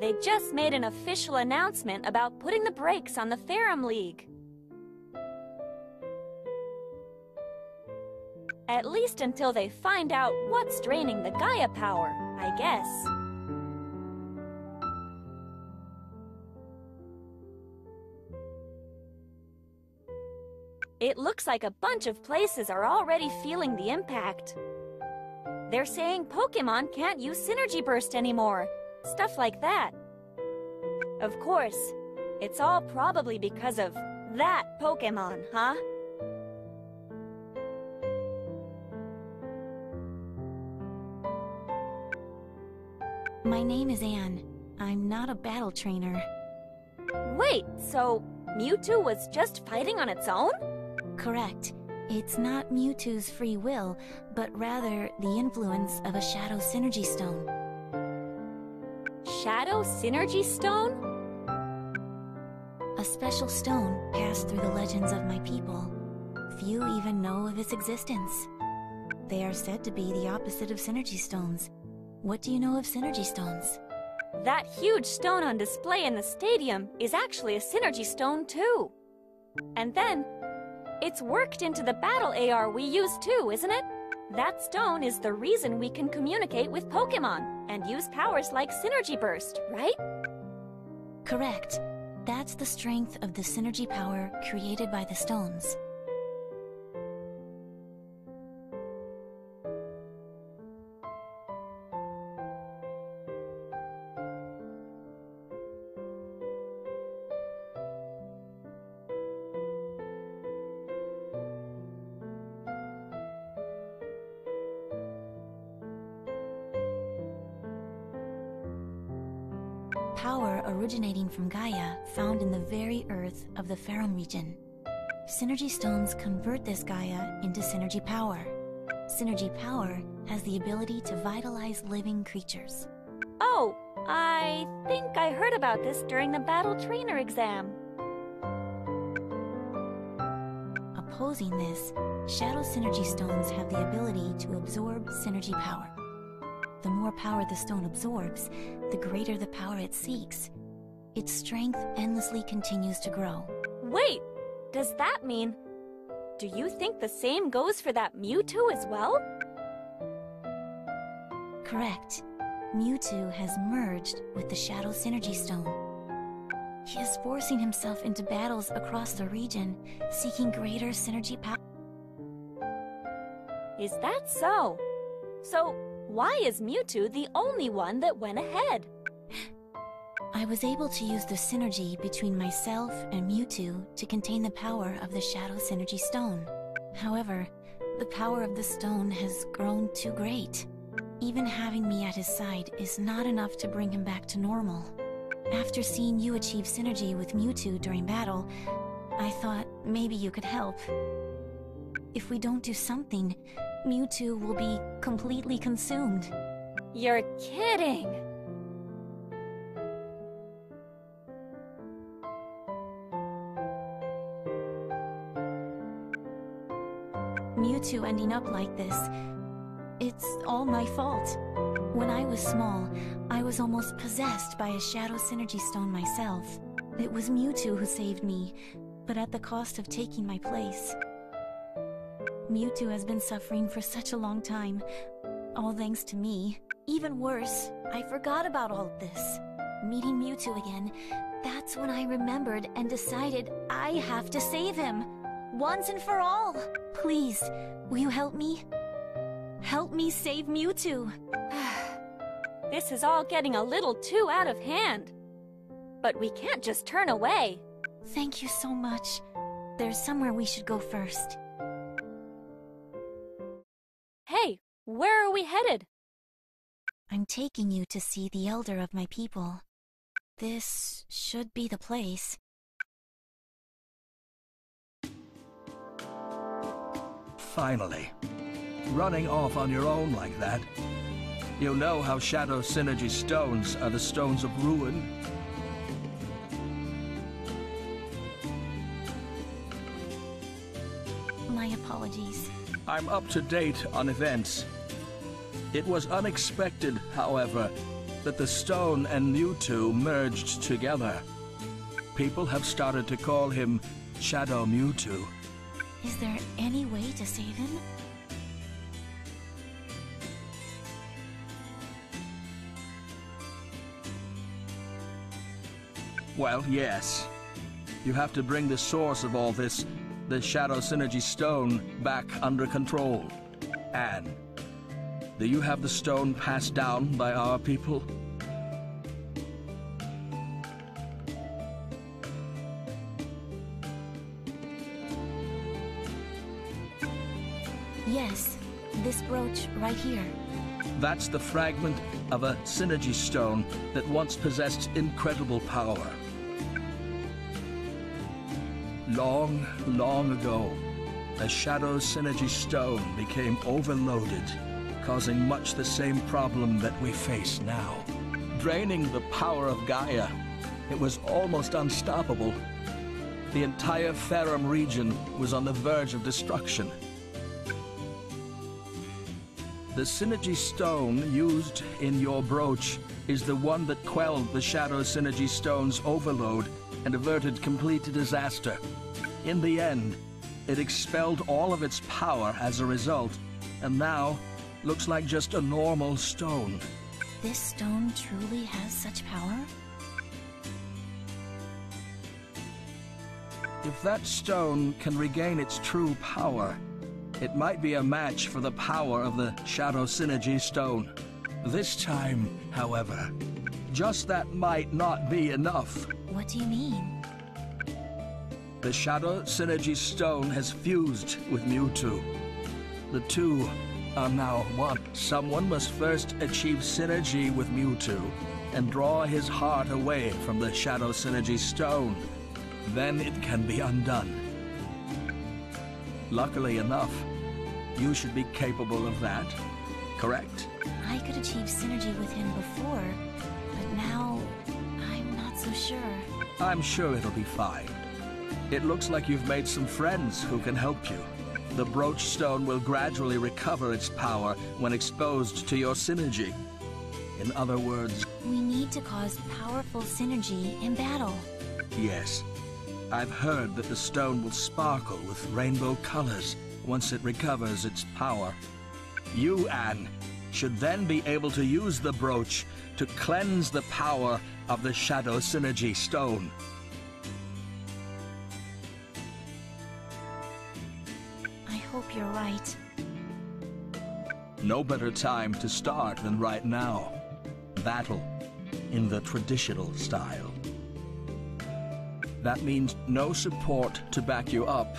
They just made an official announcement about putting the brakes on the Ferrum League. At least until they find out what's draining the Gaia power, I guess. It looks like a bunch of places are already feeling the impact. They're saying Pokemon can't use Synergy Burst anymore. Stuff like that. Of course, it's all probably because of that Pokemon, huh? My name is Anne. I'm not a battle trainer. Wait, so Mewtwo was just fighting on its own? Correct. It's not Mewtwo's free will, but rather the influence of a Shadow Synergy Stone. Shadow Synergy Stone? A special stone passed through the legends of my people. Few even know of its existence. They are said to be the opposite of Synergy Stones. What do you know of Synergy Stones? That huge stone on display in the stadium is actually a Synergy Stone too. And then, it's worked into the battle AR we use too, isn't it? That stone is the reason we can communicate with Pokemon and use powers like Synergy Burst, right? Correct. That's the strength of the synergy power created by the stones. Power originating from Gaia found in the very earth of the Ferrum region. Synergy stones convert this Gaia into synergy power. Synergy power has the ability to vitalize living creatures. Oh, I think I heard about this during the battle trainer exam. Opposing this, Shadow Synergy Stones have the ability to absorb synergy power. The more power the stone absorbs, the greater the power it seeks. Its strength endlessly continues to grow. Wait, does that mean... Do you think the same goes for that Mewtwo as well? Correct. Mewtwo has merged with the Shadow Synergy Stone. He is forcing himself into battles across the region, seeking greater synergy power. Is that so? So, why is Mewtwo the only one that went ahead? I was able to use the synergy between myself and Mewtwo to contain the power of the Shadow Synergy Stone. However, the power of the stone has grown too great. Even having me at his side is not enough to bring him back to normal. After seeing you achieve synergy with Mewtwo during battle, I thought maybe you could help. If we don't do something, Mewtwo will be completely consumed. You're kidding! Mewtwo ending up like this, it's all my fault. When I was small, I was almost possessed by a Shadow Synergy Stone myself. It was Mewtwo who saved me, but at the cost of taking my place. Mewtwo has been suffering for such a long time, all thanks to me. Even worse, I forgot about all of this. Meeting Mewtwo again, that's when I remembered and decided I have to save him. Once and for all. Please, will you help me? Help me save Mewtwo. this is all getting a little too out of hand. But we can't just turn away. Thank you so much. There's somewhere we should go first. Where are we headed? I'm taking you to see the elder of my people. This should be the place. Finally. Running off on your own like that. You know how Shadow Synergy stones are the stones of ruin. My apologies. I'm up to date on events. It was unexpected, however, that the stone and Mewtwo merged together. People have started to call him Shadow Mewtwo. Is there any way to save him? Well, yes. You have to bring the source of all this, the Shadow Synergy Stone, back under control. Anne, do you have the stone passed down by our people? Yes, this brooch right here. That's the fragment of a Synergy Stone that once possessed incredible power. Long, long ago, a Shadow Synergy Stone became overloaded, causing much the same problem that we face now. Draining the power of Gaia, it was almost unstoppable. The entire Ferrum region was on the verge of destruction. The Synergy Stone used in your brooch is the one that quelled the Shadow Synergy Stone's overload and averted complete disaster. In the end, it expelled all of its power as a result, and now looks like just a normal stone. This stone truly has such power? If that stone can regain its true power, it might be a match for the power of the Shadow Synergy Stone. This time, however, just that might not be enough. What do you mean? The Shadow Synergy Stone has fused with Mewtwo. The two are now one. Someone must first achieve synergy with Mewtwo and draw his heart away from the Shadow Synergy Stone. Then it can be undone. Luckily enough, you should be capable of that, correct? I could achieve synergy with him before, but now I'm not so sure. I'm sure it'll be fine. It looks like you've made some friends who can help you. The brooch stone will gradually recover its power when exposed to your synergy. In other words, We need to cause powerful synergy in battle. yes. I've heard that the stone will sparkle with rainbow colors once it recovers its power. You, Anne, should then be able to use the brooch to cleanse the power of the Shadow Synergy Stone. You're right. No better time to start than right now. Battle in the traditional style. That means no support to back you up.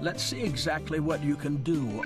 Let's see exactly what you can do.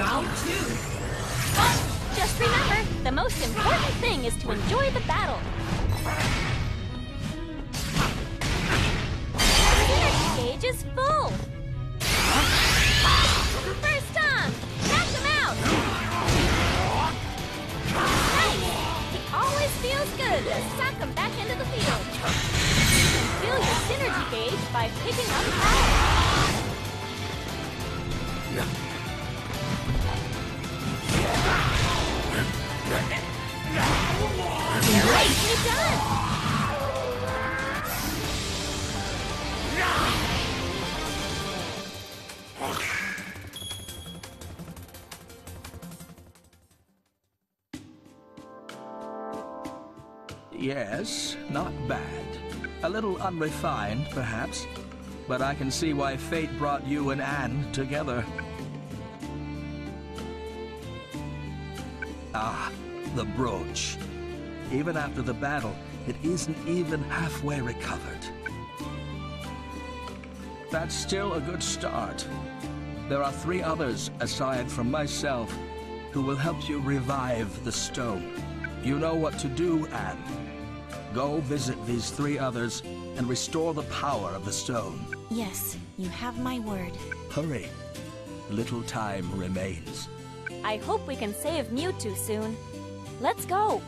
Round two. Just remember, the most important thing is to enjoy the battle. Synergy gauge is full. Yes, not bad. A little unrefined, perhaps, but I can see why fate brought you and Anne together. Ah, the brooch. Even after the battle, it isn't even halfway recovered. That's still a good start. There are three others, aside from myself, who will help you revive the stone. You know what to do, Anne. Go visit these three others and restore the power of the stone. Yes, you have my word. Hurry. Little time remains. I hope we can save Mewtwo soon. Let's go!